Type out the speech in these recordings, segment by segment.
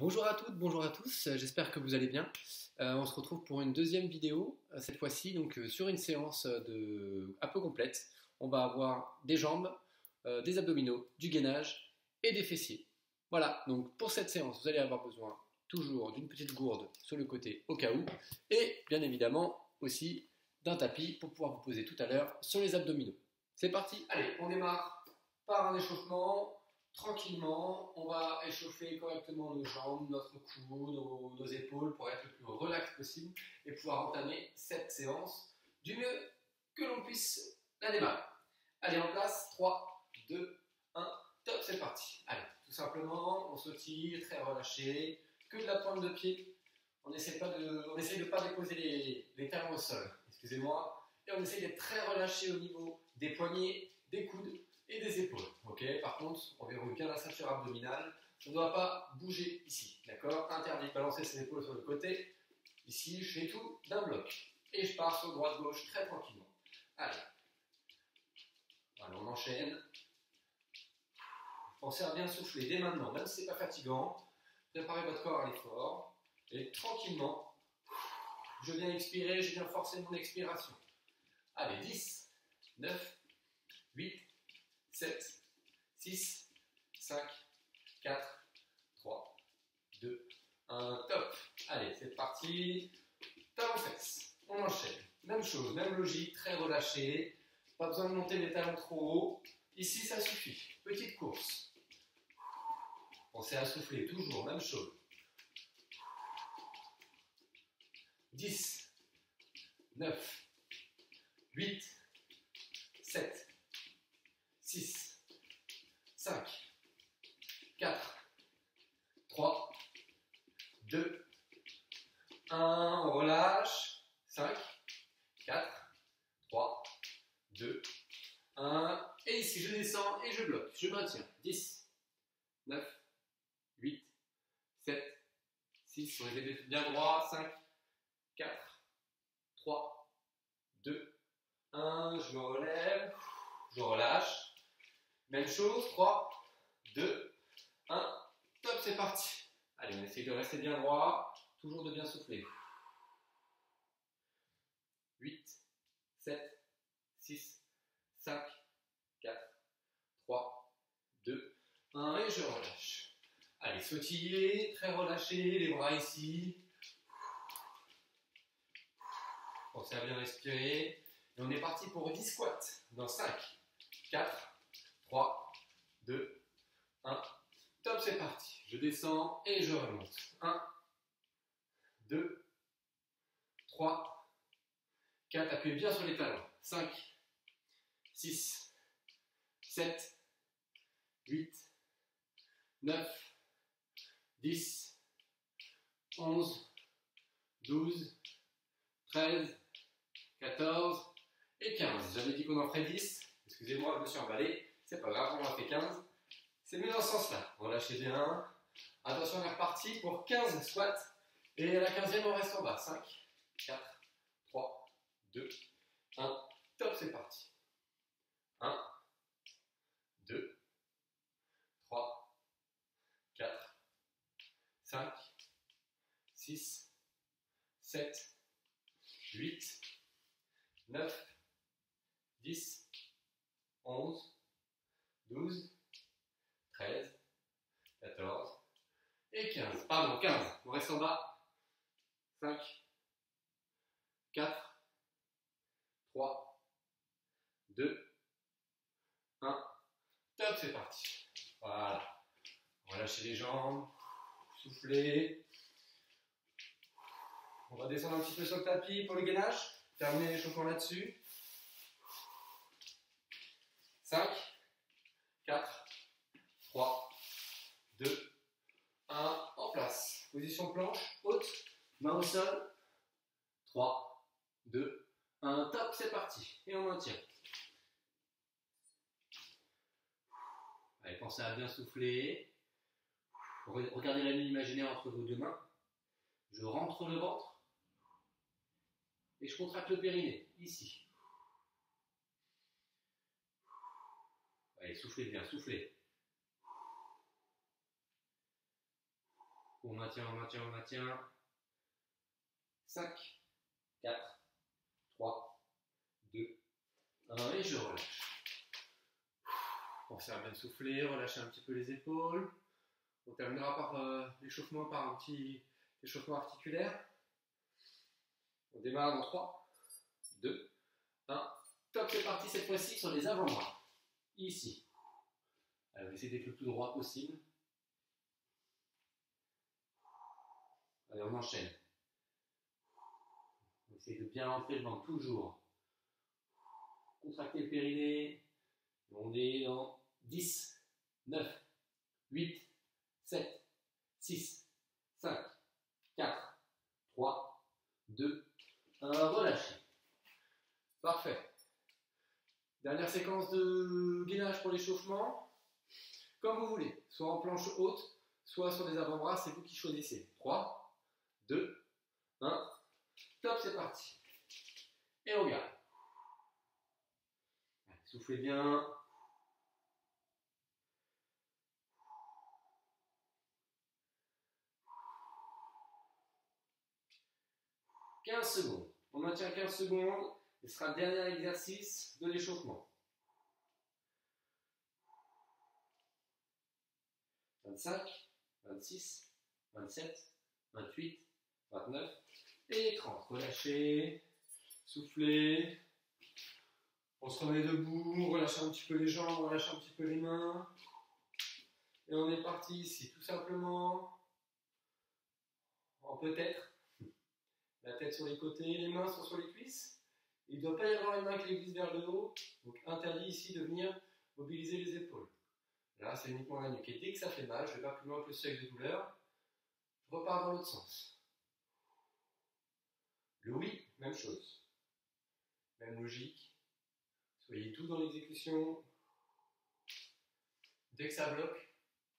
Bonjour à toutes, bonjour à tous, j'espère que vous allez bien. Euh, on se retrouve pour une deuxième vidéo, euh, cette fois-ci donc euh, sur une séance de... un peu complète. On va avoir des jambes, des abdominaux, du gainage et des fessiers. Voilà, donc pour cette séance, vous allez avoir besoin toujours d'une petite gourde sur le côté au cas où, et bien évidemment aussi d'un tapis pour pouvoir vous poser tout à l'heure sur les abdominaux. C'est parti, allez, on démarre par un échauffement tranquillement, on va échauffer correctement nos jambes, notre cou, nos, épaules pour être le plus relax possible et pouvoir entamer cette séance du mieux que l'on puisse la démarrer. Allez, en place, 3, 2, 1, top, c'est parti. Allez, tout simplement, on sautille, très relâché, que de la pointe de pied. On essaie, pas de, on essaie de ne pas déposer les, les au sol, excusez-moi, et on essaie d'être très relâché au niveau des poignets, des coudes et des épaules. Ok? Par contre, on verrouille bien la ceinture abdominale. On ne doit pas bouger ici. D'accord? Interdit de balancer ses épaules sur le côté. Ici, je fais tout d'un bloc. Et je pars sur droite-gauche très tranquillement. Allez. Voilà, on enchaîne. Pensez à bien souffler dès maintenant, même si ce n'est pas fatigant. Préparez votre corps à l'effort. Et tranquillement, je viens expirer, je viens forcer mon expiration. Allez, 10, 9, 8, 7, 6, 5, 4, 3, 2, 1, top. Allez, c'est parti. Talons fesses. On enchaîne. Même chose, même logique, très relâché. Pas besoin de monter les talons trop haut. Ici, ça suffit. Petite course. Pensez à souffler, toujours, même chose. 10, 9, 8, 7, 6, 5, 4, 3, 2, 1, on relâche, 5, 4, 3, 2, 1, et ici je descends et je bloque, je maintiens, 10, 9, 8, 7, 6, on est bien droit, 5, 4, 3, 2, 1, je me relève, je relâche, même chose, 3, 2, 1, top, c'est parti. Allez, on essaye de rester bien droit, toujours de bien souffler. 8, 7, 6, 5, 4, 3, 2, 1, et je relâche. Allez, sautiller, très relâché, les bras ici. Pensez à bien respirer. Et on est parti pour 10 squats dans 5, 4, 3, 2, 1. Top, c'est parti. Je descends et je remonte. 1, 2, 3, 4. Appuyez bien sur les talons. 5, 6, 7, 8, 9, 10, 11, 12, 13, 14 et 15. J'avais dit qu'on en ferait 10. Excusez-moi, je me suis emballé. C'est pas grave, on a fait 15. C'est mieux dans ce sens-là. Relâchez bien. Attention, on est reparti pour 15 squats. Et à la 15e, on reste en bas. 5, 4, 3, 2, 1. Top, c'est parti. 1, 2, 3, 4, 5, 6, 7, 8, 9, 10, 11, 12, 13, 14 et 15. Pardon, 15. On reste en bas. 5, 4, 3, 2, 1. Top, c'est parti. Voilà. Relâchez les jambes. Soufflez. On va descendre un petit peu sur le tapis pour le gainage. Terminer l'échauffement là-dessus. 5, 4, 3, 2, 1, en place. Position planche, haute, main au sol. 3, 2, 1, top, c'est parti. Et on maintient. Allez, pensez à bien souffler. Regardez la ligne imaginaire entre vos deux mains. Je rentre le ventre. Et je contracte le périnée, ici. Allez, soufflez bien, soufflez. On maintient, on maintient, on maintient. 5, 4, 3, 2, 1 et je relâche. Pensez à bien souffler, relâchez un petit peu les épaules. On terminera par euh, l'échauffement par un petit échauffement articulaire. On démarre dans 3, 2, 1. Top, c'est parti cette fois-ci sur les avant-bras. Ici. Alors essayez d'être le plus droit possible. Allez, on enchaîne. On essaie de bien rentrer le ventre, toujours. Contractez le périnée. On est dans 10, 9, 8, 7, 6, 5, 4, 3, 2, 1. Relâchez. Parfait. Dernière séquence de gainage pour l'échauffement. Comme vous voulez, soit en planche haute, soit sur des avant-bras, c'est vous qui choisissez. 3, 2, 1. Top, c'est parti. Et on garde. Soufflez bien. 15 secondes. On maintient 15 secondes. Ce sera le dernier exercice de l'échauffement. 25, 26, 27, 28, 29 et 30. Relâchez, soufflez. On se remet debout, on relâche un petit peu les jambes, relâche un petit peu les mains. Et on est parti ici, tout simplement. En peut-être. La tête sur les côtés, les mains sont sur les cuisses. Il ne doit pas y avoir les mains qui glissent vers le haut. Donc interdit ici de venir mobiliser les épaules. Là, c'est uniquement la nuque. Dès que ça fait mal, je vais pas plus loin que le seuil de douleur. Je repars dans l'autre sens. Le oui, même chose. Même logique. Soyez tout dans l'exécution. Dès que ça bloque,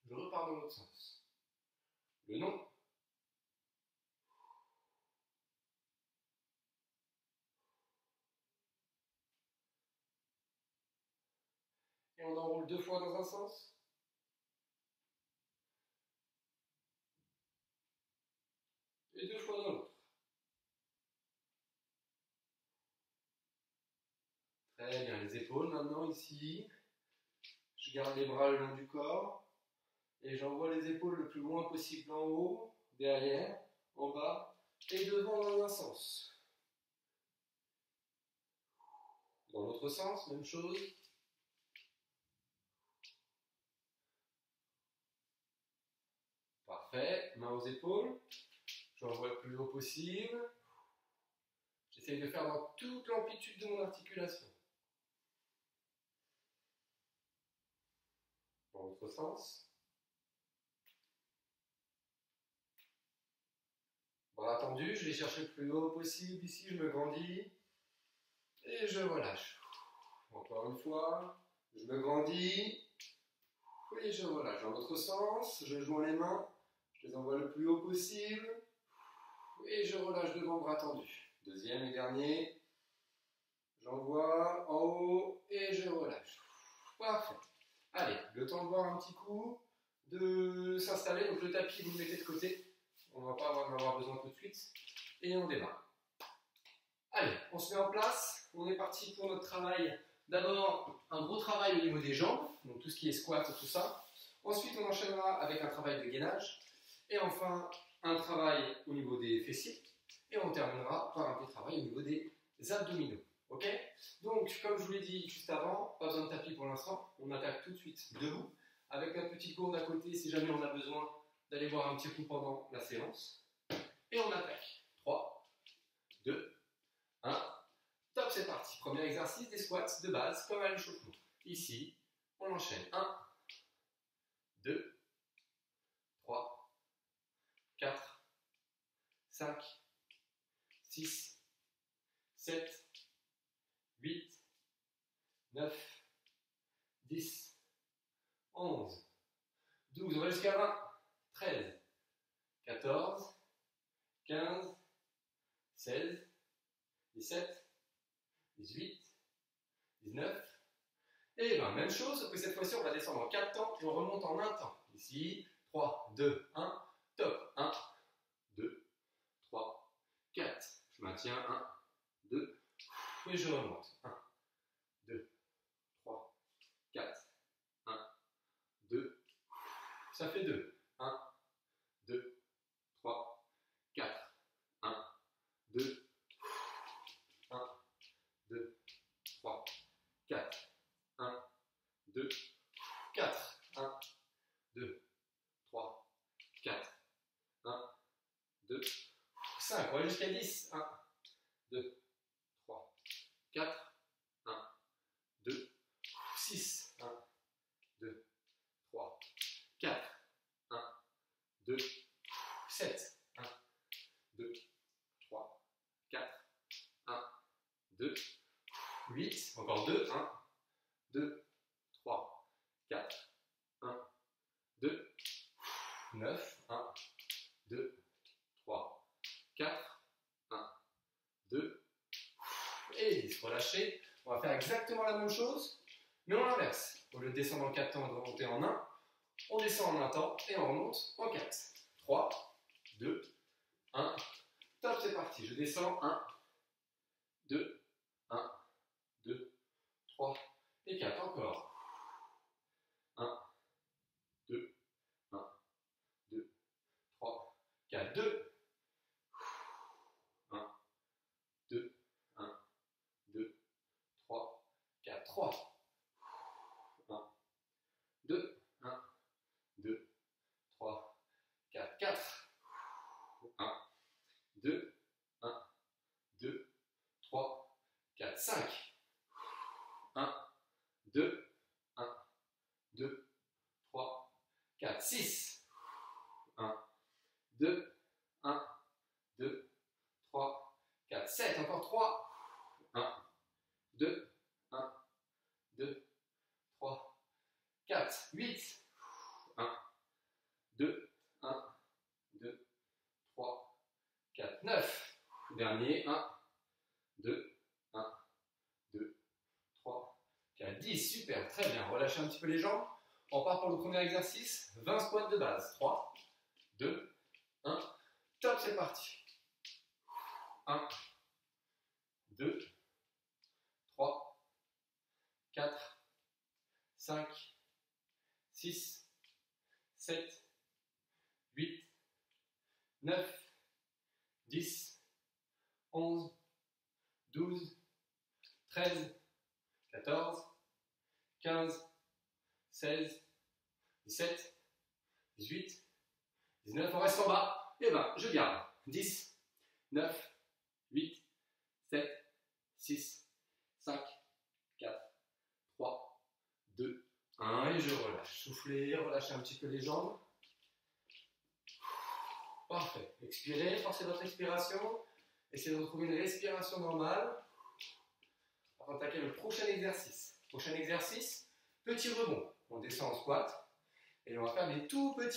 je repars dans l'autre sens. Le non. Et on enroule deux fois dans un sens. Et deux fois dans l'autre. Très bien, les épaules maintenant ici. Je garde les bras le long du corps. Et j'envoie les épaules le plus loin possible en haut, derrière, en bas et devant dans un sens. Dans l'autre sens, même chose. Parfait, main aux épaules. J'envoie le plus haut possible. J'essaye de faire dans toute l'amplitude de mon articulation. Dans l'autre sens. Bras tendu, je vais chercher le plus haut possible. Ici, je me grandis. Et je relâche. Encore une fois, je me grandis. Et je relâche. Dans l'autre sens, je joins les mains. Je les envoie le plus haut possible. Et je relâche devant, bras tendu. Deuxième et dernier. J'envoie en haut et je relâche. Parfait. Allez, le temps de boire un petit coup, de s'installer. Donc le tapis, vous le mettez de côté. On ne va pas en avoir besoin tout de suite. Et on démarre. Allez, on se met en place. On est parti pour notre travail. D'abord, un gros travail au niveau des jambes, donc tout ce qui est squat, tout ça. Ensuite, on enchaînera avec un travail de gainage. Et enfin, un travail au niveau des fessiers. Et on terminera par un petit travail au niveau des abdominaux. Ok? Donc, comme je vous l'ai dit juste avant, pas besoin de tapis pour l'instant. On attaque tout de suite debout, avec notre petite gourde à côté si jamais on a besoin d'aller voir un petit coup pendant la séance. Et on attaque. 3, 2, 1. Top, c'est parti. Premier exercice des squats de base, comme à l'échauffement. Ici, on enchaîne. 1, 2, 3, 4, 5, 6, 7, 8, 9, 10, 11, 12, on va jusqu'à 20, 13, 14, 15, 16, 17, 18, 19 et 20. Même chose, sauf que cette fois-ci, on va descendre en 4 temps et on remonte en un temps. Ici, 3, 2, 1, Top. 1, 2, 3, 4. Je maintiens. 1, 2. Et je remonte. 1, 2, 3, 4. 1, 2. Ça fait 2. la même chose, mais on l'inverse. Au lieu de descendre en 4 temps, on 6.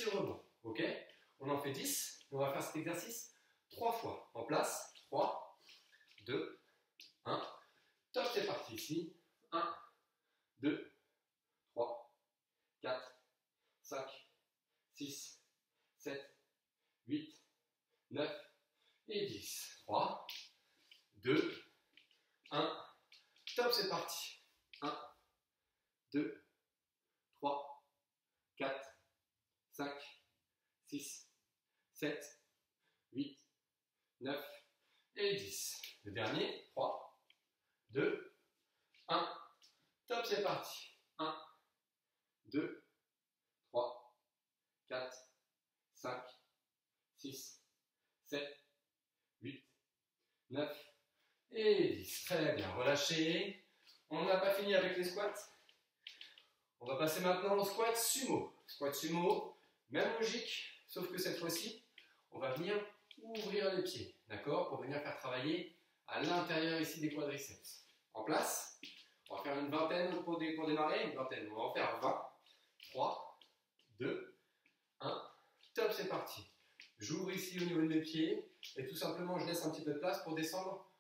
6 rebonds. Ok? On en fait 10, on va faire cet exercice? sumo, même logique, sauf que cette fois-ci, on va venir ouvrir les pieds, d'accord Pour venir faire travailler à l'intérieur ici des quadriceps. En place, on va faire une vingtaine pour, pour démarrer, une vingtaine. On va en faire 20, 3, 2, 1. Top, c'est parti. J'ouvre ici au niveau de mes pieds et tout simplement je laisse un petit peu de place pour descendre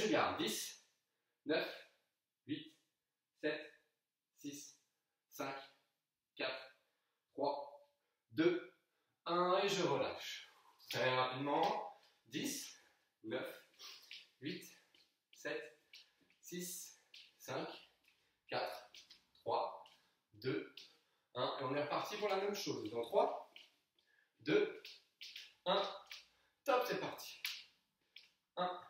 je garde, 10, 9, 8, 7, 6, 5, 4, 3, 2, 1, et je relâche. Très rapidement, 10, 9, 8, 7, 6, 5, 4, 3, 2, 1, et on est reparti pour la même chose. Dans 3, 2, 1, top, c'est parti. 1,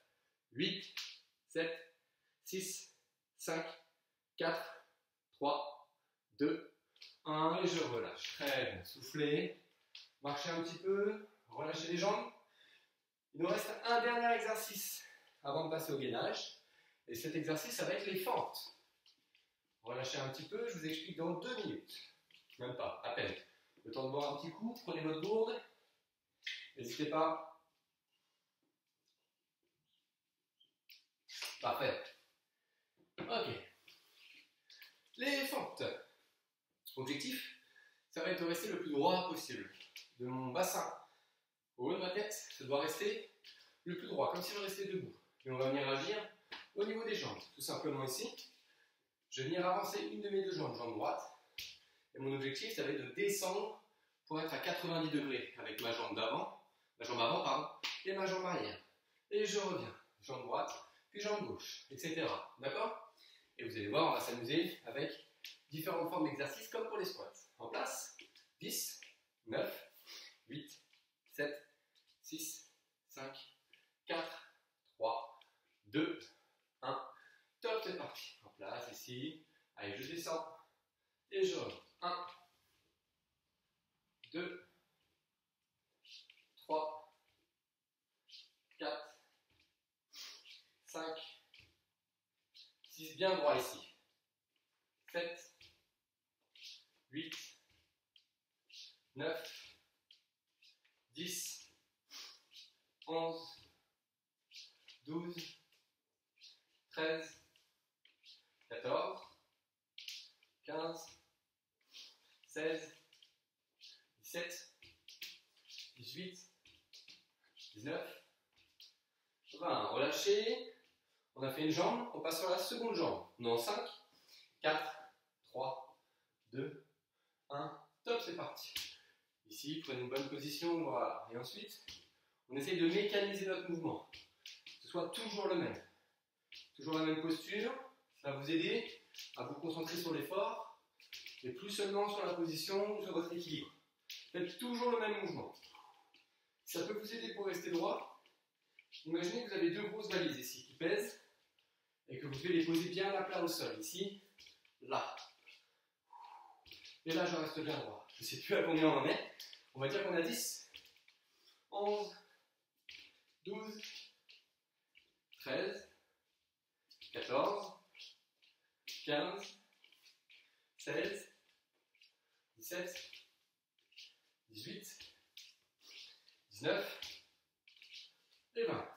8, 7, 6, 5, 4, 3, 2, 1 et je relâche. Très bien, soufflez, marchez un petit peu, relâchez les jambes. Il nous reste un dernier exercice avant de passer au gainage. Et cet exercice, ça va être les fentes. Relâchez un petit peu, je vous explique dans deux minutes. Même pas, à peine. Le temps de boire un petit coup, prenez votre gourde. N'hésitez pas. Parfait. Ok. Les fentes. Objectif, ça va être de rester le plus droit possible. De mon bassin au haut de ma tête, ça doit rester le plus droit, comme si je restais debout. Et on va venir agir au niveau des jambes. Tout simplement ici, je vais venir avancer une de mes deux jambes, jambe droite. Et mon objectif, ça va être de descendre pour être à 90 degrés avec ma jambe d'avant, ma jambe avant, pardon, et ma jambe arrière. Et je reviens, jambe droite, puis jambe gauche, etc. D'accord? Et vous allez voir, on va s'amuser avec différentes formes d'exercices comme pour les squats. En place, 10, 9, 8, 7, 6, 5, 4, 3, 2, 1. Top, c'est parti. En place, ici. Allez, je descends. Et je remonte. 1, 2, 3, 4, 5, 6, bien droit ici. 7, 8, 9, 10, 11, 12, 13, 14, 15, 16, 17, 18, 19, 20. Relâchez. On a fait une jambe, on passe sur la seconde jambe. Non, 5, 4, 3, 2, 1. Top, c'est parti. Ici, prenez une bonne position, voilà. Et ensuite, on essaye de mécaniser notre mouvement. Que ce soit toujours le même. Toujours la même posture. Ça va vous aider à vous concentrer sur l'effort et plus seulement sur la position ou sur votre équilibre. Faites toujours le même mouvement. Ça peut vous aider pour rester droit. Imaginez que vous avez deux grosses valises ici qui pèsent et que vous devez les poser bien à plat au sol. Ici, là. Et là, je reste bien droit. Je ne sais plus à combien on en est. On va dire qu'on a 10, 11, 12, 13, 14, 15, 16, 17, 18, 19 et 20.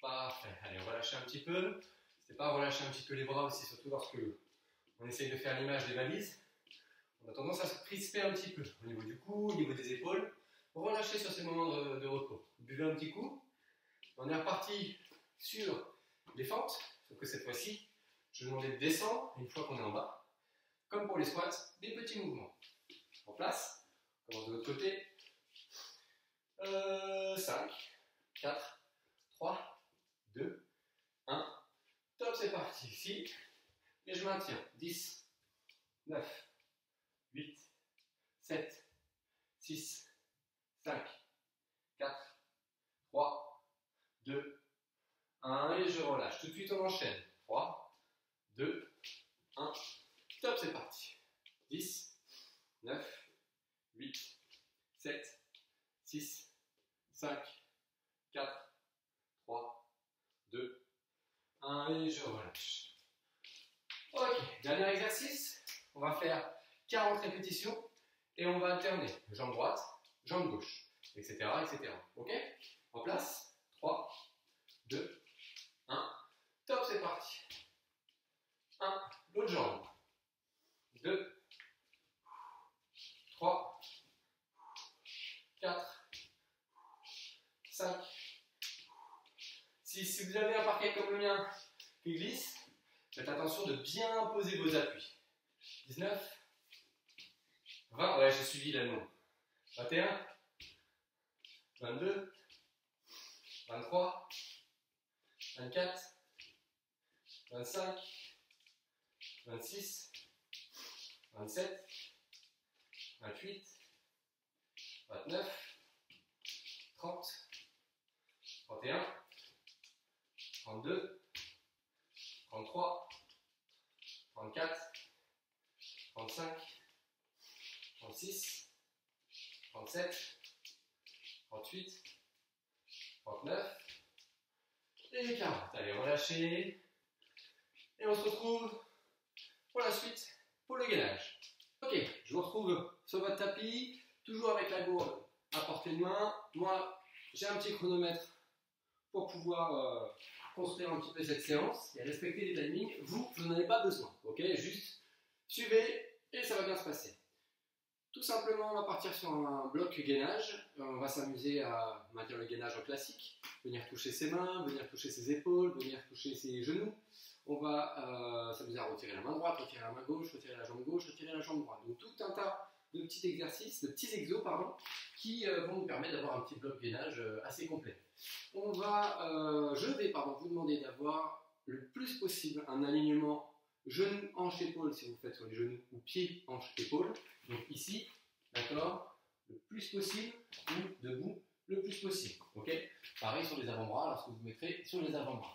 Parfait. Allez, lâcher un petit peu. N'hésitez pas à relâcher un petit peu les bras aussi, surtout lorsque on essaye de faire l'image des valises. On a tendance à se crisper un petit peu au niveau du cou, au niveau des épaules. Relâchez sur ces moments de, repos. Buvez un petit coup. On est reparti sur les fentes, sauf que cette fois-ci, je vais demander de descendre une fois qu'on est en bas. Comme pour les squats, des petits mouvements. En place, on commence de l'autre côté. Euh, 5, 4, 3, 2, 1. Top, c'est parti. Ici, et je maintiens. 10, 9, 8, 7, 6, 5, 4, 3, 2, 1. Et je relâche. Tout de suite, on enchaîne. 3, 2, 1. Top, c'est parti. 10, 9, 8, 7, 6, 5, 4, 3, 2, 1. Et je relâche. Ok, dernier exercice. On va faire 40 répétitions et on va alterner jambe droite, jambe gauche, etc. etc. Ok? En place 3, 2, 1. Top, c'est parti. 1. L'autre jambe. 2, 3, 4, 5, 6. Si vous avez un parquet comme le mien qui glisse, faites attention de bien poser vos appuis. 19, 20, ouais, j'ai suivi l'allemand. 21, 22, 23, 24, 25, 26, 27, 28, 29, 30, 31, 32, 33, 34, 35, 36, 37, 38, 39 et 40. Allez, relâchez. Et on se retrouve pour la suite, pour le gainage. Ok, je vous retrouve sur votre tapis, toujours avec la gourde à portée de main. Moi, j'ai un petit chronomètre pour pouvoir euh, construire un petit peu cette séance et respecter les timings. Vous, vous n'en avez pas besoin. Ok, juste suivez et ça va bien se passer. Tout simplement, on va partir sur un bloc gainage. Euh, on va s'amuser à maintenir le gainage en classique, venir toucher ses mains, venir toucher ses épaules, venir toucher ses genoux. On va euh, s'amuser à retirer la main droite, retirer la main gauche, retirer la jambe gauche, retirer la jambe droite. Donc tout un tas de petits exercices, de petits exos, pardon, qui euh, vont nous permettre d'avoir un petit bloc gainage assez complet. On va, je vais pardon, vous demander d'avoir le plus possible un alignement Genou, hanche, épaule si vous faites sur les genoux ou pied, hanche, épaule. Donc ici, d'accord, le plus possible ou debout le plus possible. Ok? Pareil sur les avant-bras lorsque vous mettrez sur les avant-bras.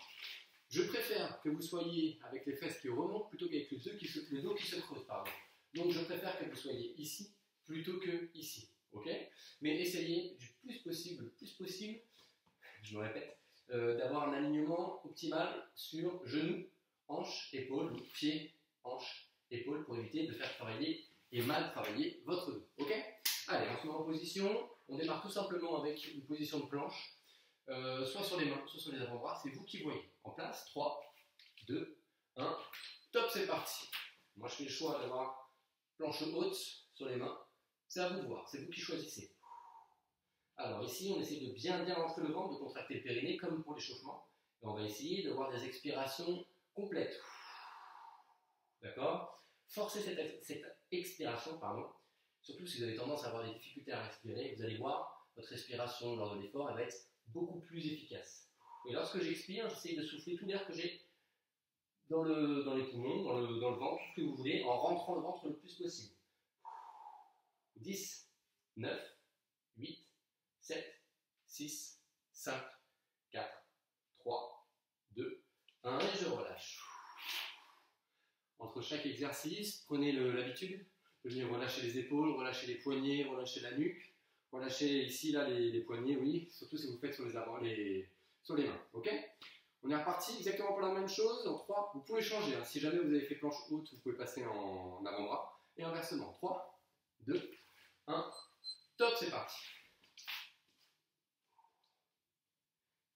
Je préfère que vous soyez avec les fesses qui remontent plutôt qu'avec le, dos qui se, le qui se creuse. Pardon. Donc je préfère que vous soyez ici plutôt que ici. Ok? Mais essayez du plus possible, le plus possible, je me répète, euh, d'avoir un alignement optimal sur genoux, hanche, épaule, pied, hanche, épaule pour éviter de faire travailler et mal travailler votre dos. Allez, on se met en position. On démarre tout simplement avec une position de planche, euh, soit sur les mains, soit sur les avant-bras. C'est vous qui voyez. En place, 3, 2, 1. Top, c'est parti. Moi, je fais le choix d'avoir planche haute sur les mains. C'est à vous de voir. C'est vous qui choisissez. Alors ici, on essaie de bien bien rentrer le ventre, de contracter le périnée comme pour l'échauffement. Et on va essayer de voir des expirations complète. D'accord? Forcez cette, expiration, pardon. Surtout si vous avez tendance à avoir des difficultés à respirer, vous allez voir, votre respiration lors de l'effort, va être beaucoup plus efficace. Et lorsque j'expire, j'essaie de souffler tout l'air que j'ai dans, le, dans les poumons, dans le, ventre, tout ce que vous voulez, en rentrant le ventre le plus possible. 10, 9, 8, 7, 6, 5, 4, 3, 2, 1 et je relâche. Entre chaque exercice, prenez l'habitude de venir relâcher les épaules, relâcher les poignets, relâcher la nuque, relâcher ici, là, les, poignets, oui, surtout si vous faites sur les, sur les mains. Ok? On est reparti exactement pour la même chose. En 3, vous pouvez changer. Hein. Si jamais vous avez fait planche haute, vous pouvez passer en avant-bras. Et inversement. 3, 2, 1. Top, c'est parti.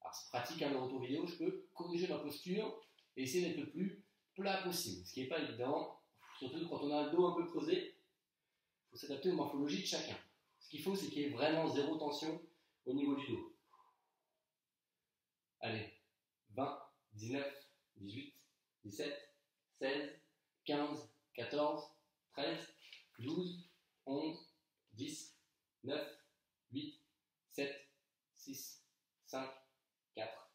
Alors, c'est pratique, un retour vidéo, je peux corriger ma posture et essayer d'être le plus plat possible, ce qui n'est pas évident, surtout quand on a le dos un peu creusé, il faut s'adapter aux morphologies de chacun. Ce qu'il faut, c'est qu'il y ait vraiment zéro tension au niveau du dos. Allez, 20, 19, 18, 17, 16, 15, 14, 13, 12, 11, 10, 9, 8, 7, 6, 5, 4,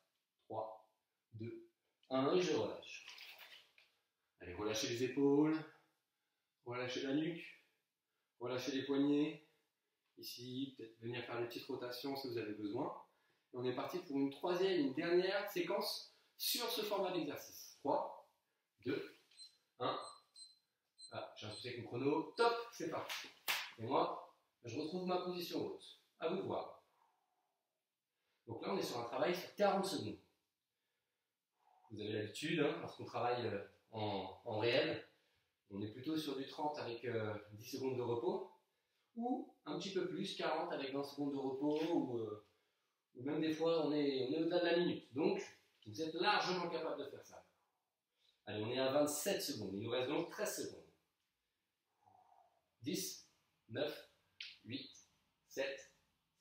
3, 2, 1 et je relâche. Allez, relâchez les épaules, relâchez la nuque, relâchez les poignets, ici, peut-être venir faire des petites rotations si vous avez besoin. Et on est parti pour une troisième, une dernière séquence sur ce format d'exercice. 3, 2, 1. Ah, j'ai un souci avec mon chrono. Top, c'est parti. Et moi, je retrouve ma position haute. À vous de voir. Donc là, on est sur un travail sur 40 secondes. Vous avez l'habitude, hein, lorsqu'on travaille euh, en, réel, on est plutôt sur du 30 avec 10 euh, secondes de repos, ou un petit peu plus, 40 avec 20 secondes de repos, euh, ou, même des fois on est, on est au-delà de la minute. Donc, vous êtes largement capable de faire ça. Allez, on est à 27 secondes. Il nous reste donc 13 secondes. 10, 9, 8, 7,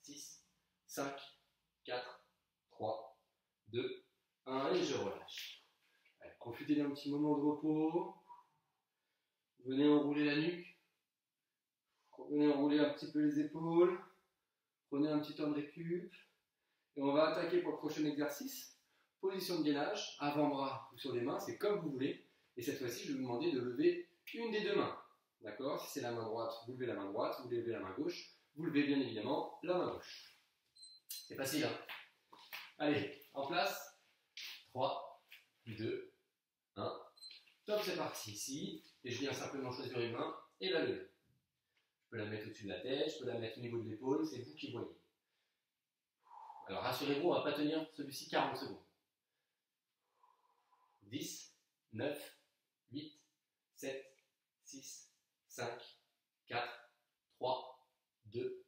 6, 5, 4, 3, 2, 1 et je relâche. Allez, profitez d'un petit moment de repos. Venez enrouler la nuque. Venez enrouler un petit peu les épaules. Prenez un petit temps de récup. Et on va attaquer pour le prochain exercice. Position de gainage, avant-bras ou sur les mains, c'est comme vous voulez. Et cette fois-ci, je vais vous demander de lever une des deux mains. D'accord? Si c'est la main droite, vous levez la main droite. Vous levez la main gauche, vous levez bien évidemment la main gauche. C'est facile, hein? Allez, en place. 3, 2, 1. Top, c'est parti ici. Et je viens simplement choisir une main et la lever. Je peux la mettre au-dessus de la tête, je peux la mettre au niveau de l'épaule, c'est vous qui voyez. Alors rassurez-vous, on ne va pas tenir celui-ci 40 secondes. 10, 9, 8, 7, 6, 5, 4, 3, 2,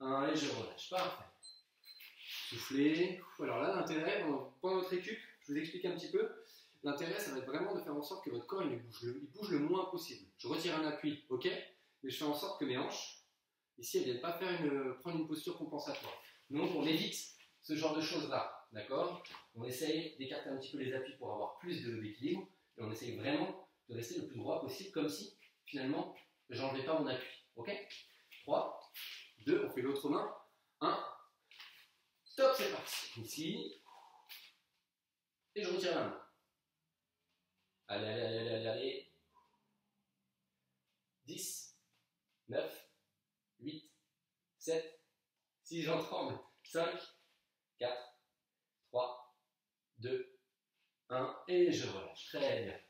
1, et je relâche. Parfait. Soufflez. Alors là, l'intérêt, pendant votre récup, je vous explique un petit peu. L'intérêt, ça va être vraiment de faire en sorte que votre corps il bouge, le moins possible. Je retire un appui, ok? Mais je fais en sorte que mes hanches, ici, elles ne viennent pas faire une, prendre une posture compensatoire. Donc, on évite ce genre de choses-là, d'accord? On essaye d'écarter un petit peu les appuis pour avoir plus d'équilibre, et on essaye vraiment de rester le plus droit possible, comme si, finalement, je n'enlevais pas mon appui, ok? 3, 2, on fait l'autre main, 1, Top, c'est parti. Ici. Et je retire la main. Allez, allez, allez, allez, allez. 10, 9, 8, 7, 6, j'en tremble. 5, 4, 3, 2, 1, et je relâche. Très bien.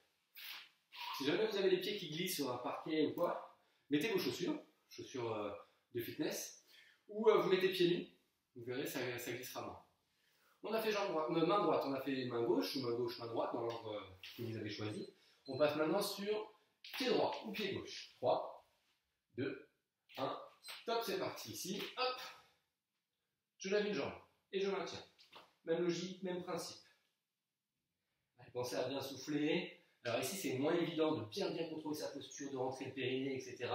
Si jamais vous avez les pieds qui glissent sur un parquet ou quoi, mettez vos chaussures, chaussures euh, de fitness, ou euh, vous mettez pieds nus, vous verrez, ça, glissera moins. On a fait jambe droite, euh, main droite, on a fait main gauche, ou main gauche, main droite, dans l'ordre que vous avez choisi. On passe maintenant sur pied droit ou pied gauche. 3, 2, 1, top, c'est parti. Ici, hop, je lève une jambe et je maintiens. Même logique, même principe. Pensez à bien souffler. Alors ici, c'est moins évident de bien bien contrôler sa posture, de rentrer le périnée, etc.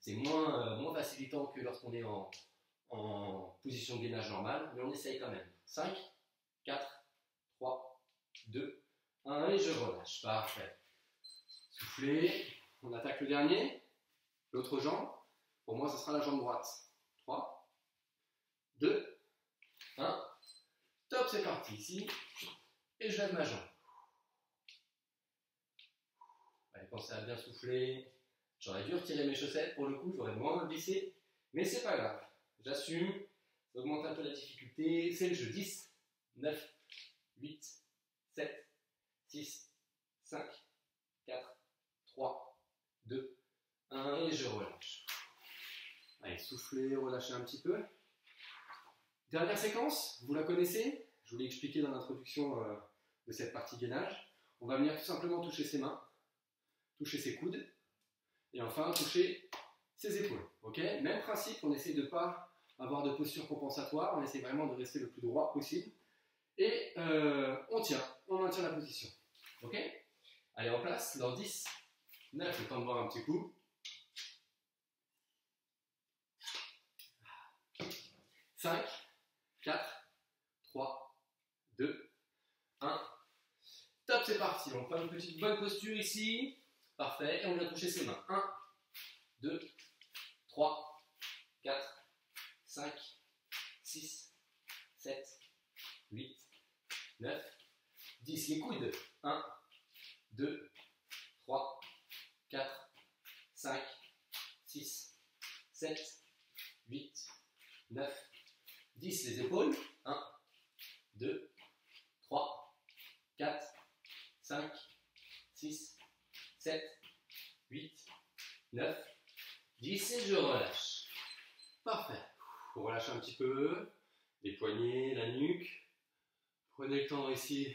C'est moins, euh, moins facilitant que lorsqu'on est en, en position de gainage normale, mais on essaye quand même. 5, 4, 3, 2, 1, et je relâche. Parfait. Soufflez. On attaque le dernier. L'autre jambe. Pour moi, ce sera la jambe droite. 3, 2, 1. Top, c'est parti. Ici. Et je lève ma jambe. Allez, pensez à bien souffler. J'aurais dû retirer mes chaussettes pour le coup, j'aurais moins glissé, mais c'est pas grave. J'assume, ça augmente un peu la difficulté. C'est le jeu 10, 9, 8, 7, 6, 5, 4, 3, 2, 1 et je relâche. Allez, soufflez, relâchez un petit peu. Dernière séquence, vous la connaissez Je vous l'ai expliqué dans l'introduction euh, de cette partie gainage. On va venir tout simplement toucher ses mains, toucher ses coudes, et enfin toucher ses épaules. Même principe, on essaie de ne pas avoir de posture compensatoire. On essaie vraiment de rester le plus droit possible. Et euh, on tient, on maintient la position. Ok? Allez, en place, dans 10, 9, le temps de voir un petit coup. 5, 4, 3, 2, 1. Top, c'est parti. On prend une petite bonne posture ici. Parfait. Et on vient toucher ses mains. 1, 2, 3, 4, 5, 6, 7, 8, 9, 10. Les coudes. 1, 2, 3, 4, 5, 6, 7, 8, 9, 10, les épaules. 1, 2, 3, 4, 5, 6, 7, 8, 9, 10 et je relâche. Parfait. On relâche un petit peu les poignets, la nuque. Prenez le temps ici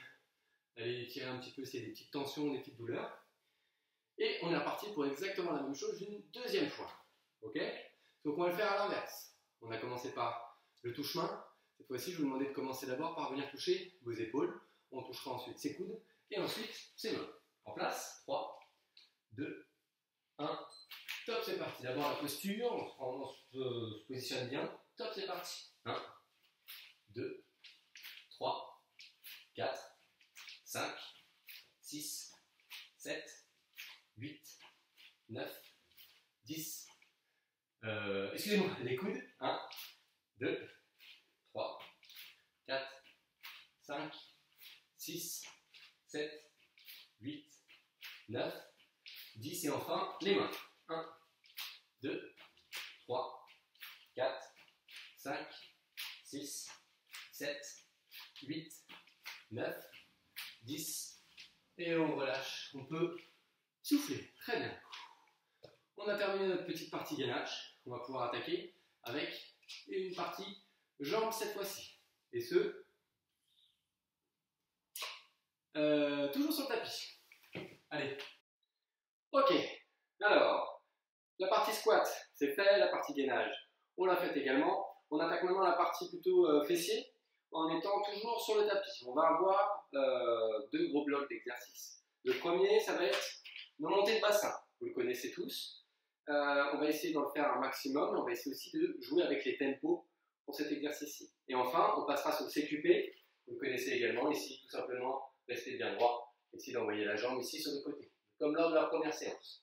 d'aller étirer un petit peu s'il y a des petites tensions, des petites douleurs. Et on est reparti pour exactement la même chose une deuxième fois. Ok? Donc on va le faire à l'inverse. On a commencé par le touche-main. Cette fois-ci, je vous demandais de commencer d'abord par venir toucher vos épaules. On touchera ensuite ses coudes et ensuite ses mains. En place, 3, 2, 1. Top, c'est parti. D'abord la posture, on se, positionne bien. Top, c'est parti. 1, 2, 3, 4, 5, 6, 7, 8, 9, 10. Euh, Excusez-moi, les coudes. 1, 2, 3, 4, 5, 6, 7, 8, 9, 10 et enfin les mains. 1, 2, 3, 4, 5, 6, 7, 8, 9, 10 et on relâche. On peut souffler. Très bien. On a terminé notre petite partie gainage. On va pouvoir attaquer avec une partie jambes cette fois-ci. Et ce, euh, toujours sur le tapis. Allez. Ok. Alors, la partie squat, c'est fait. La partie gainage, on l'a fait également. On attaque maintenant la partie plutôt euh, fessier en étant toujours sur le tapis. On va avoir euh, deux gros blocs d'exercice. Le premier, ça va être nos montées de bassin. Vous le connaissez tous. Euh, on va essayer d'en faire un maximum. On va essayer aussi de jouer avec les tempos pour cet exercice-ci. Et enfin, on passera sur le CQP. Vous le connaissez également ici, tout simplement, restez bien droit. Essayez d'envoyer la jambe ici sur le côté, comme lors de la première séance.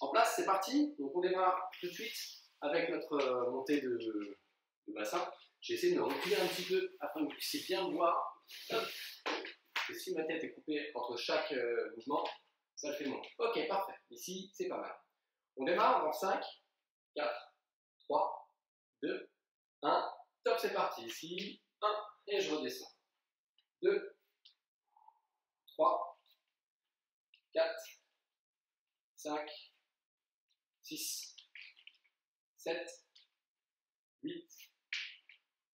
En place, c'est parti. Donc on démarre tout de suite avec notre euh, montée de, de bassin. J'ai essayé de me reculer un petit peu afin que vous puissiez bien voir. Et si ma tête est coupée entre chaque euh, mouvement, ça le fait moins. Ok, parfait. Ici, c'est pas mal. On démarre en 5, 4, 3, 2, 1. Top, c'est parti. Ici, 1, et je redescends. 2, 3, 4, 5, 6, 7, 8,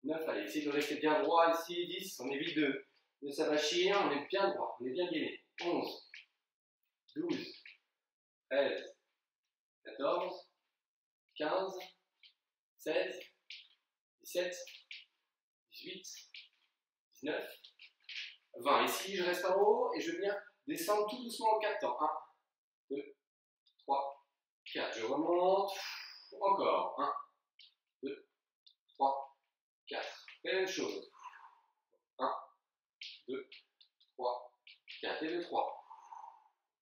9, allez, essayez de rester bien droit ici, 10, on évite de, de s'avachir, on est bien droit, on est bien gainé. 11, 12, 13, 14, 15, 16, 17, 18, 19, 20. Ici, je reste en haut et je viens descendre tout doucement en 4 temps. 1, 2, 3, 4. Je remonte. Encore. 1, 2, 3, 4. Même chose. 1, 2, 3, 4. Et 2, 3.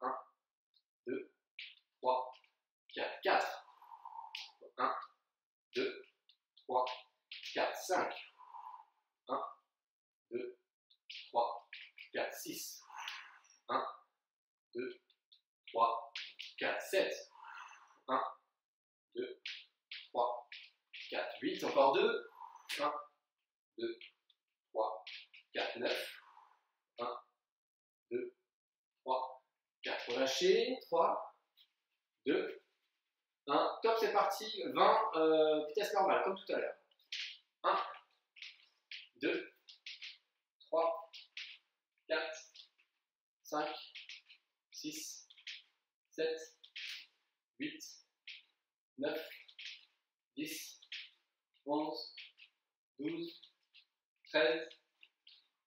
1, 2, 3, 4. 4. 1, 2, 3, 4, 5. 1, 2, 3, 4, 6. 1, 2, 3, 4, 7. 1, 2, 3, 4, 8. Encore 2. 1, 2, 3, 4, 9. 1, 2, 3, 4. Relâchez. 3, 2, 1. Top, c'est parti. 20, euh, vitesse normale, comme tout à l'heure. 1, 2, 3, 4, 5, 6, 7, 8, 9, 10, 11, 12, 13,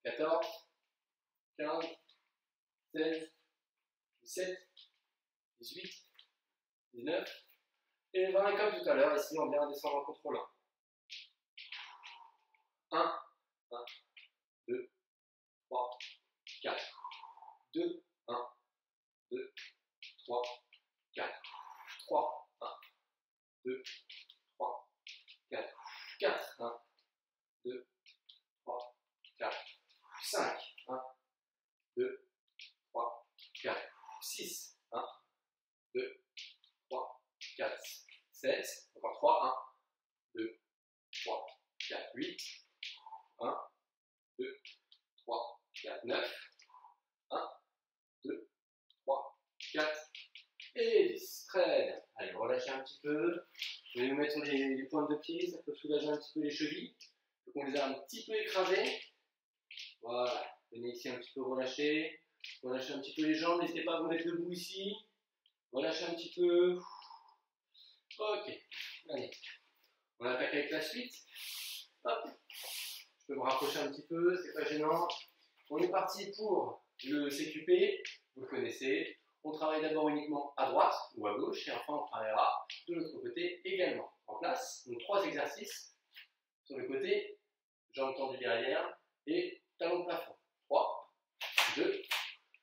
14, 15, 16, 17, 18, 19, et 20 comme tout à l'heure, ici on vient descendre en contrôlant. 1, 1, 2, 3, 4, 2, 1, 2, 3, 4, 3, 1, 2, 3, 4, 4, 1, 2, 3, 4, 5, 1, 2, 3, 4, 6, 1, 2, 3, 4, 7, encore 3, 1, 2, 3, 4, 8. 1, 2, 3, 4, 9. 1, 2, 3, 4 et 10. Très bien. Allez, relâchez un petit peu. Je vais nous mettre les, les pointes de pied, ça peut soulager un petit peu les chevilles. Donc on les a un petit peu écrasés. Voilà. Venez ici un petit peu relâcher. Relâchez un petit peu les jambes. N'hésitez pas à vous mettre debout ici. Relâchez un petit peu. Ok. Allez. On attaque avec la suite. Hop. Je peux me rapprocher un petit peu, c'est pas gênant. On est parti pour le CQP. Vous le connaissez. On travaille d'abord uniquement à droite ou à gauche et enfin on travaillera de l'autre côté également. En place, donc trois exercices sur le côté, jambes tendues derrière et talon plafond. 3, 2,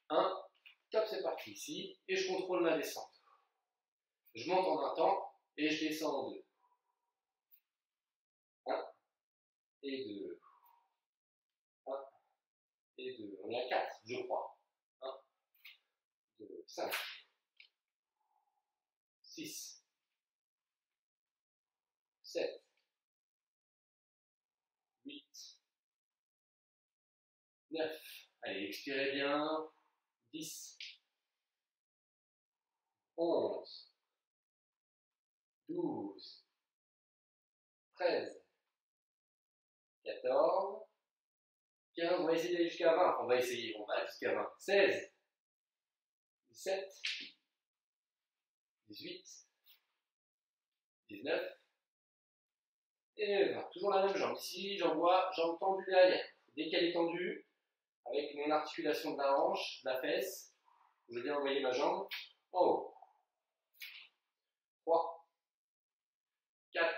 1, top, c'est parti ici et je contrôle ma descente. Je monte en un temps et je descends en deux. 1 et 2. 1 et 2. On est à 4, je crois. 5, 6, 7, 8, 9. Allez, expirez bien. 10, 11, 12, 13, 14, 15. On va essayer d'aller jusqu'à 20. On va essayer, on va jusqu'à 20. 16, 17, 18, 19 et 20. Toujours la même jambe. Ici, j'envoie jambe tendue derrière. Dès qu'elle est tendue, avec mon articulation de la hanche, de la fesse, je viens envoyer ma jambe en haut. 3, 4,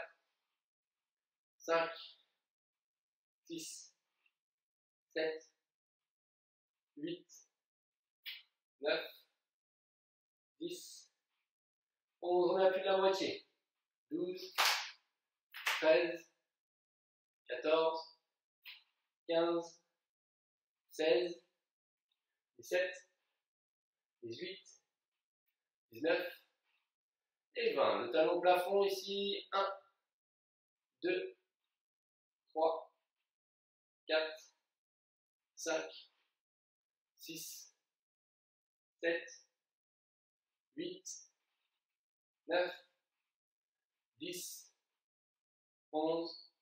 5, 6, 7, 8, 9, 10, 11, on a plus de la moitié. 12, 13, 14, 15, 16, 17, 18, 19 et 20. Le talon plafond ici, 1, 2, 3, 4, 5, 6, 7, 8, 9, 10, 11,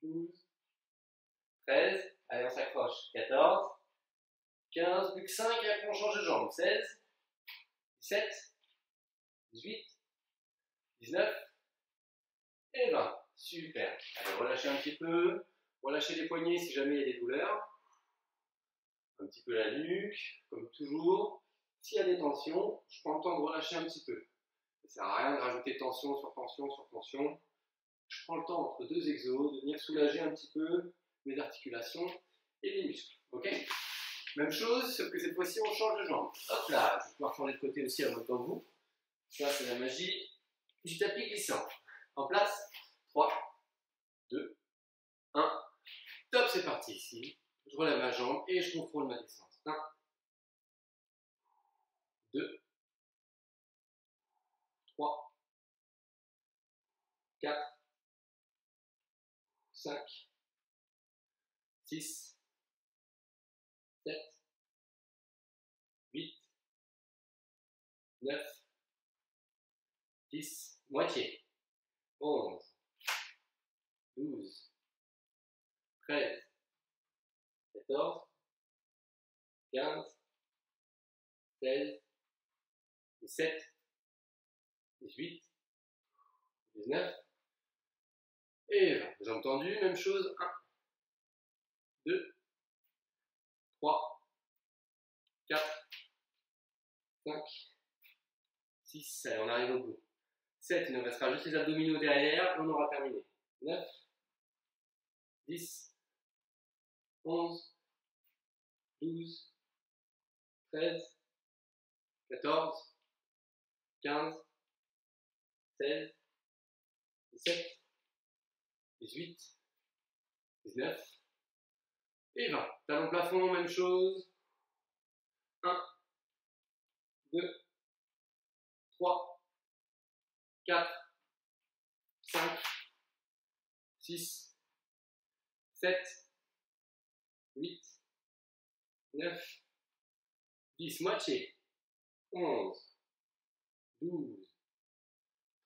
12, 13, allez on s'accroche, 14, 15, plus que 5 et après on change de jambe, 16, 17, 18, 19 et 20. Super. Allez, relâchez un petit peu, relâchez les poignets si jamais il y a des douleurs. Un petit peu la nuque, comme toujours. S'il y a des tensions, je prends le temps de relâcher un petit peu. Ça ne sert à rien de rajouter tension sur tension sur tension. Je prends le temps entre deux exos de venir soulager un petit peu mes articulations et les muscles. Ok? Même chose, sauf que cette fois-ci on change de jambe. Hop là, je vais pouvoir changer de côté aussi en même temps vous. Ça, c'est la magie du tapis glissant. En place 3, 2, 1. Top, c'est parti ici. Je relève ma jambe et je contrôle ma descente. 1, 2, 3, 4, 5, 6, 7, 8, 9, 10, moitié, 11, 12, 13, 14, 15, 16, 17, 18, 19 et 20. J'ai entendu, même chose, 1, 2, 3, 4, 5, 6, allez, on arrive au bout. 7, il nous restera juste les abdominaux derrière. On aura terminé. 9, 10, 11, 12, 13, 14, 15, 16, 17, 18, 19 et 20. Talon plafond, même chose. 1, 2, 3, 4, 5, 6, 7, 8, 9, 10, moitié, 11, 12,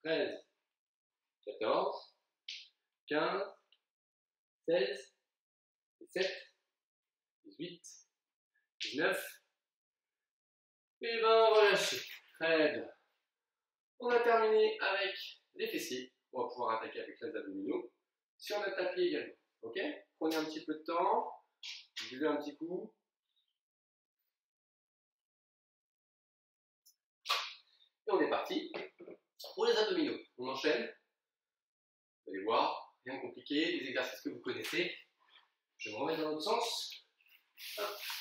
13, 14, 15, 16, 17, 18, 19, et 20, relâchez. Très bien. On a terminé avec les fessiers. On va pouvoir attaquer avec les abdominaux. Sur notre tapis également. Ok? Prenez un petit peu de temps. Buvez un petit coup. Et on est parti. Pour les abdominaux, on enchaîne. Vous allez voir, rien de compliqué, des exercices que vous connaissez. Je me remettre dans l'autre sens.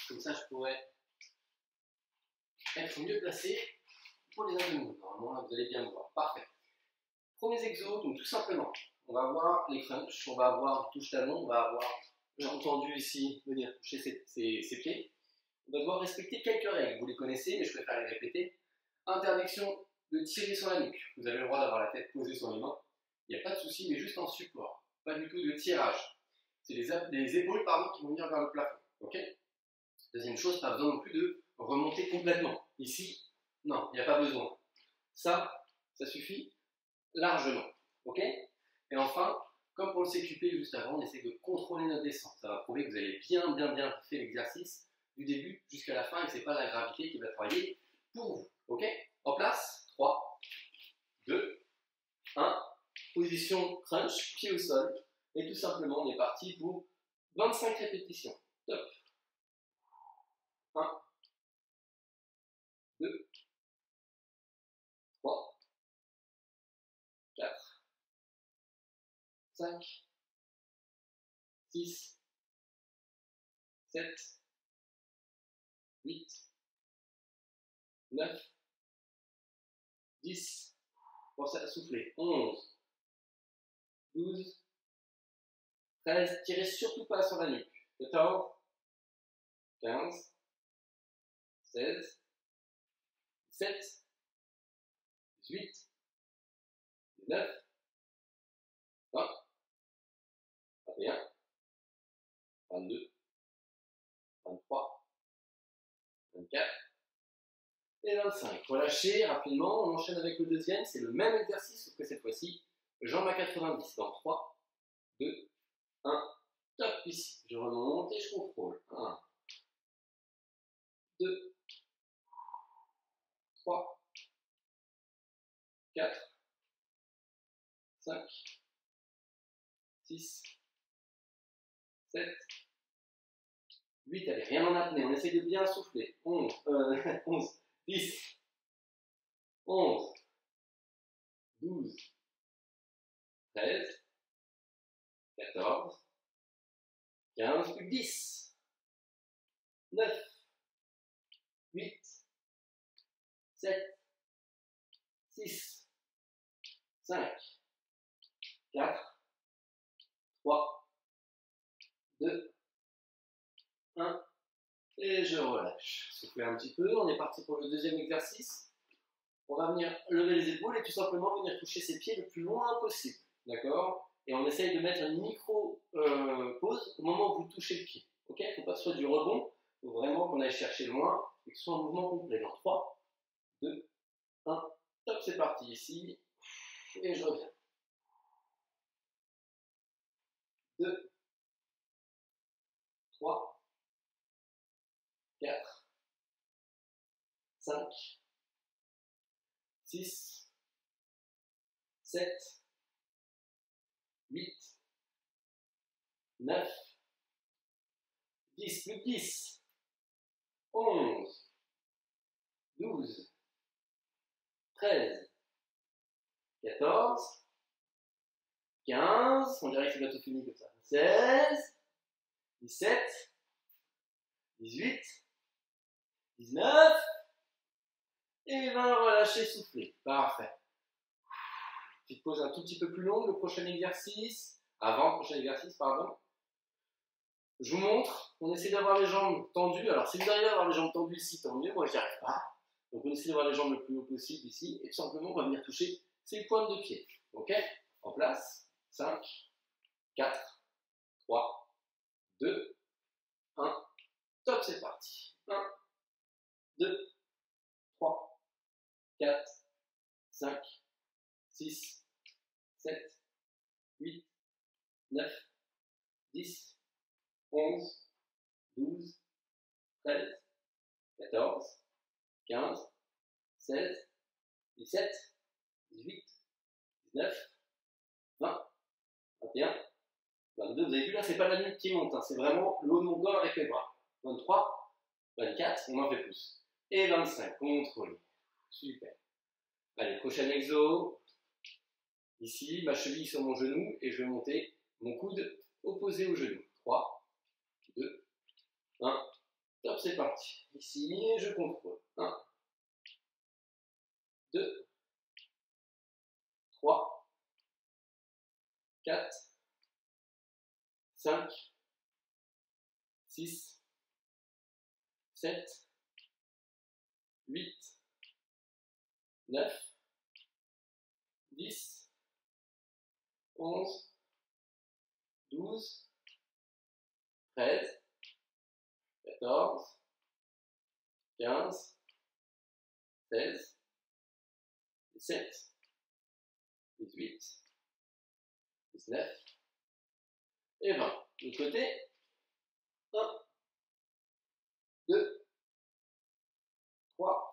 comme ça, je pourrais être mieux placé pour les abdominaux. Normalement, vous allez bien me voir. Parfait. Premiers exos, donc tout simplement, on va avoir les crunchs, on va avoir du touche-talon, on va avoir, j'ai entendu ici, venir toucher ses, pieds. On va devoir respecter quelques règles. Vous les connaissez, mais je préfère les répéter. Interdiction de tirer sur la nuque. Vous avez le droit d'avoir la tête posée sur les mains. Il n'y a pas de souci, mais juste en support. Pas du tout de tirage. C'est les, les, épaules pardon, qui vont venir vers le plafond. Ok? Deuxième chose, pas besoin non plus de remonter complètement. Ici, non, il n'y a pas besoin. Ça, ça suffit largement. Ok? Et enfin, comme pour le CQP juste avant, on essaie de contrôler notre descente. Ça va prouver que vous avez bien, bien, bien fait l'exercice du début jusqu'à la fin et que ce n'est pas la gravité qui va travailler pour vous. Ok? En place 3, 2, 1. Position crunch, pied au sol. Et tout simplement, on est parti pour 25 répétitions. Top 1, 5, 6, 7, 8, 9, 10, pensez à souffler, 11, 12, 13, tirez surtout pas sur la nuque, 14, 15, 16, 17, 18, 19, 21, 22, 23, 24 et 25. Relâchez rapidement, on enchaîne avec le deuxième, c'est le même exercice, sauf que cette fois-ci, jambes à 90 dans 3, 2, 1, top ici. Je remonte et je contrôle. 1, 2, 3, 4, 5, 6, 7, 8, allez, rien en apnée, on essaie de bien souffler. 11, euh, 11 10, 11, 12, 13, 14, 15, 10, 9, 8, 7, 6, 5, 4, 3, 2, 1, et je relâche. Soufflez un petit peu, on est parti pour le deuxième exercice. On va venir lever les épaules et tout simplement venir toucher ses pieds le plus loin possible. D'accord? Et on essaye de mettre une micro-pause au moment où vous touchez le pied. Ok? Il ne faut pas que ce soit du rebond, il faut vraiment qu'on aille chercher loin et que ce soit un mouvement complet. Dans 3, 2, 1. Top, c'est parti ici. Et je reviens. 2, 3, 4, 5, 6, 7, 8, 9, 10, plus 10, 11, 12, 13, 14, 15, on dirait que c'est bientôt fini comme ça, 16, 17, 18, 19, et 20, relâchez, soufflez. Parfait. Petite pause un tout petit peu plus longue, le prochain exercice, avant le prochain exercice, pardon. Je vous montre, on essaie d'avoir les jambes tendues. Alors si vous arrivez à avoir les jambes tendues ici, tant mieux, moi je n'y arrive pas. Donc on essaie d'avoir les jambes le plus haut possible ici, et tout simplement on va venir toucher ces pointes de pied. Ok? En place, 5, 4, 3, 2, 1. Top, c'est parti. 1, 2, 3, 4, 5, 6, 7, 8, 9, 10, 11, 12, 13, 14, 15, 16, 17, 18, 19, 20, 21, 22. Vous avez vu là, c'est pas la nuque qui monte, hein, c'est vraiment le haut de avec les bras. 23, 24, on en fait plus. Et 25, contrôle. Super. Allez, prochain exo. Ici, ma cheville sur mon genou et je vais monter mon coude opposé au genou. 3, 2, 1. Top, c'est parti. Ici, je contrôle. 1, 2, 3, 4, 5, 6, 7, 8, 9, 10, 11, 12, 13, 14, 15, 16, 17, 18, 19 et 20. De l'autre côté, 1, 2, 3,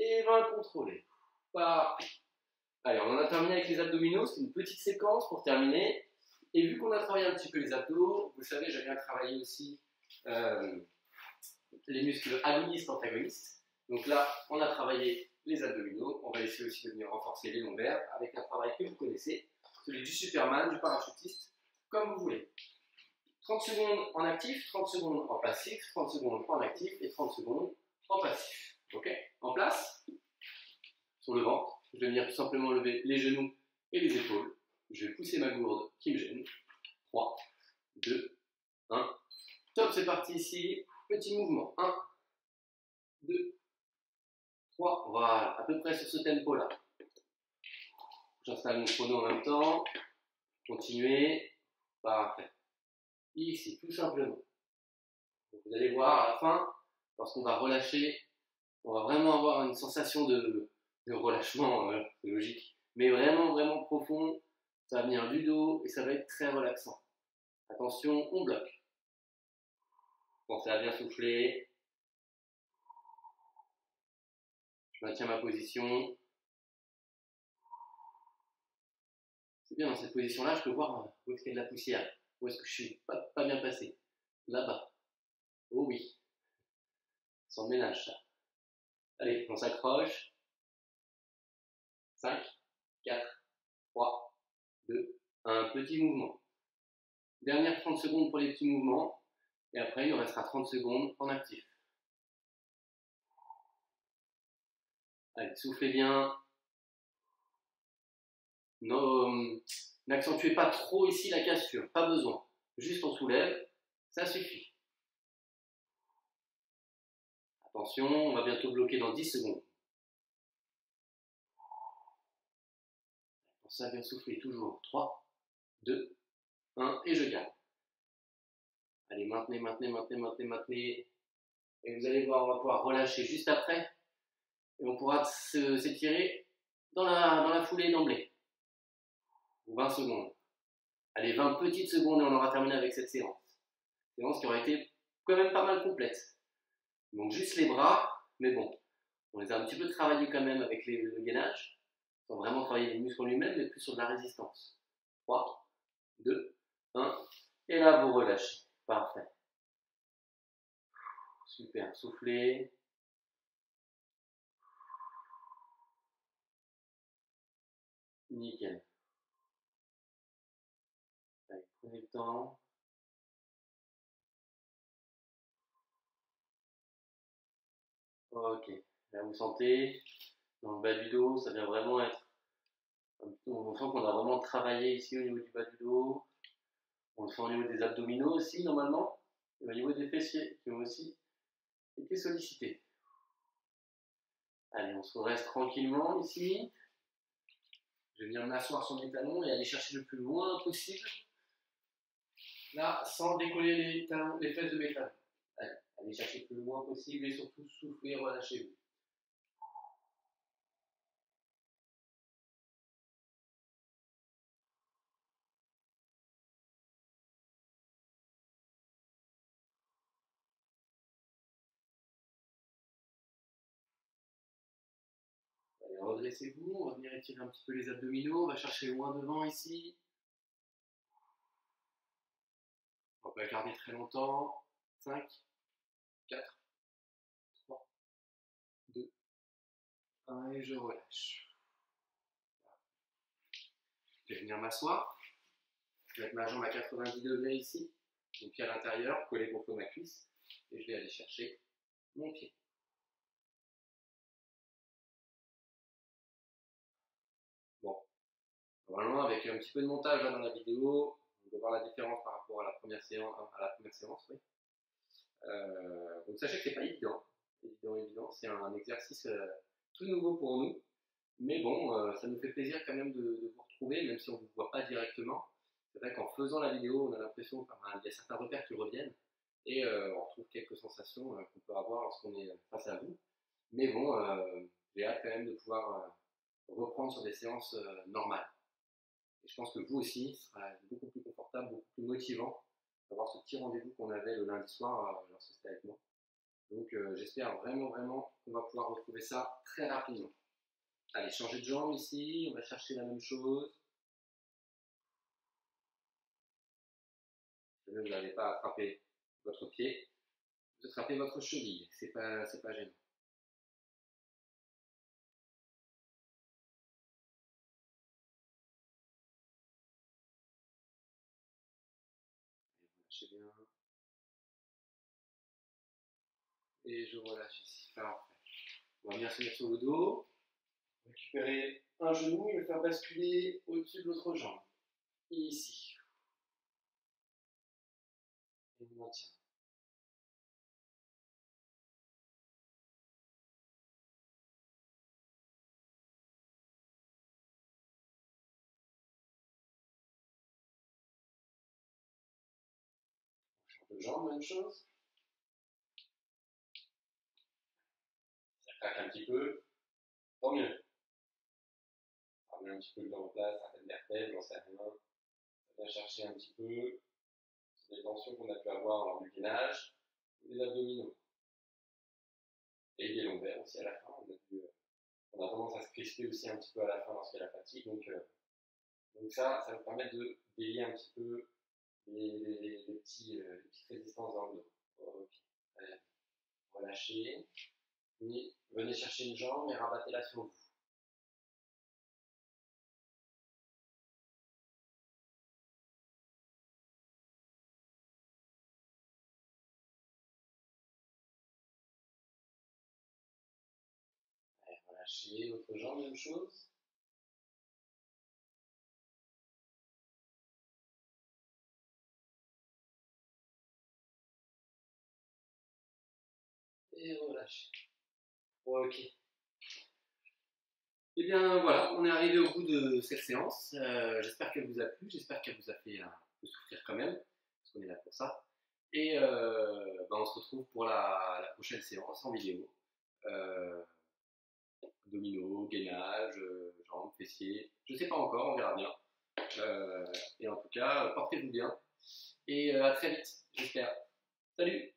et 20 contrôlés. Allez, on en a terminé avec les abdominaux, c'est une petite séquence pour terminer. Et vu qu'on a travaillé un petit peu les abdos, vous savez, j'ai bien travaillé aussi euh, les muscles agonistes, antagonistes. Donc là, on a travaillé les abdominaux. On va essayer aussi de venir renforcer les lombaires avec un travail que vous connaissez, celui du Superman, du parachutiste, comme vous voulez. 30 secondes en actif, 30 secondes en passif, 30 secondes en actif et 30 secondes en passif. Ok En place, sur le ventre, je vais venir tout simplement lever les genoux et les épaules. Je vais pousser ma gourde qui me gêne. 3, 2, 1. Top, c'est parti ici. Petit mouvement. 1, 2, 3. Voilà, à peu près sur ce tempo-là. J'installe mon chrono en même temps. Continuez. Parfait. Ici, tout simplement. vous allez voir à la fin, lorsqu'on va relâcher, on va vraiment avoir une sensation de, relâchement, euh, logique, mais vraiment, vraiment profond. Ça va venir du dos et ça va être très relaxant. Attention, on bloque. Pensez à bien souffler. Je maintiens ma position. C'est bien dans cette position-là, je peux voir où est-ce qu'il y a de la poussière. Où est-ce que je suis pas, pas bien passé Là-bas. Oh oui. Sans ménage, ça. Allez, on s'accroche. 5, 4, 3, 2, un petit mouvement. Dernière 30 secondes pour les petits mouvements. Et après, il nous restera 30 secondes en actif. Allez, soufflez bien. N'accentuez pas trop ici la cassure, pas besoin. Juste on soulève, ça suffit. Attention, on va bientôt bloquer dans 10 secondes. Pour ça, bien souffler toujours. 3, 2, 1, et je garde. Allez, maintenez, maintenez, maintenez, maintenez, maintenez. Et vous allez voir, on va pouvoir relâcher juste après. Et on pourra s'étirer dans la, dans la foulée d'emblée. 20 secondes. Allez, 20 petites secondes et on aura terminé avec cette séance. Séance qui aura été quand même pas mal complète. Donc juste les bras, mais bon, on les a un petit peu travaillés quand même avec le gainage, sans vraiment travailler les muscles en lui-même, mais plus sur de la résistance. 3, 2, 1, et là vous relâchez. Parfait. Super, soufflez. Nickel. Allez, prenez le temps. Ok, là vous sentez dans le bas du dos, ça vient vraiment être. On sent qu'on a vraiment travaillé ici au niveau du bas du dos. On le sent au niveau des abdominaux aussi, normalement. Et au niveau des fessiers, qui ont aussi été sollicités. Allez, on se reste tranquillement ici. Je vais venir m'asseoir sur mes talons et aller chercher le plus loin possible. Là, sans décoller les, talons, les fesses de mes talons. Allez, chercher le loin possible et surtout soufflez, relâchez-vous. redressez-vous, on va venir étirer un petit peu les abdominaux, on va chercher loin devant ici. On peut la garder très longtemps. 5, 4, 3, 2, 1 et je relâche. Je vais venir m'asseoir. Je vais mettre ma jambe à 90 degrés ici, mon pied à l'intérieur, collé contre ma cuisse, et je vais aller chercher mon pied. Normalement, avec un petit peu de montage dans la vidéo, on peut voir la différence par rapport à la première séance. À la première séance oui. Euh, donc sachez que c'est pas évident, évident, évident. C'est un exercice euh, tout nouveau pour nous, mais bon, euh, ça nous fait plaisir quand même de, vous retrouver, même si on ne vous voit pas directement. C'est vrai qu'en faisant la vidéo, on a l'impression qu'il y a certains repères qui reviennent et on retrouve quelques sensations qu'on peut avoir lorsqu'on est face à vous. Mais bon, j'ai hâte quand même de pouvoir reprendre sur des séances normales. Et je pense que vous aussi, ce sera beaucoup plus confortable, beaucoup plus motivant d'avoir ce petit rendez-vous qu'on avait le lundi soir euh, lorsque c'était avec moi. Donc euh, j'espère vraiment, vraiment qu'on va pouvoir retrouver ça très rapidement. Allez, changer de jambe ici, on va chercher la même chose. Vous n'allez pas attraper votre pied, vous attrapez votre cheville, c'est pas, pas gênant. Et je relâche ici. On va bien se mettre sur le dos. Récupérer un genou et le faire basculer au-dessus de l'autre jambe. ici. Et on maintient. jambes, même chose. Craque un petit peu, tant mieux. Ramener un petit peu le dos en place, certaines vertèbres, j'en sais rien. On va chercher un petit peu les tensions qu'on a pu avoir lors du gainage, les abdominaux. Et les lombaires aussi à la fin. On a, euh, on a tendance à se crisper aussi un petit peu à la fin lorsqu'il y a la fatigue. Donc, euh, donc ça, ça nous permet de délier un petit peu les, les, petits, euh, les petites résistances dans le dos. Relâchez. Venez, chercher une jambe et rabattez-la sur vous. relâchez votre jambe, même chose. et relâchez. Ok. Eh bien voilà, on est arrivé au bout de cette séance. Euh, j'espère qu'elle vous a plu, j'espère qu'elle vous a fait peu souffrir quand même, parce qu'on est là pour ça. Et euh, ben, on se retrouve pour la, prochaine séance en vidéo. Euh, domino, gainage, jambes, fessiers, je sais pas encore, on verra bien. et en tout cas, portez-vous bien. Et à très vite, j'espère. Salut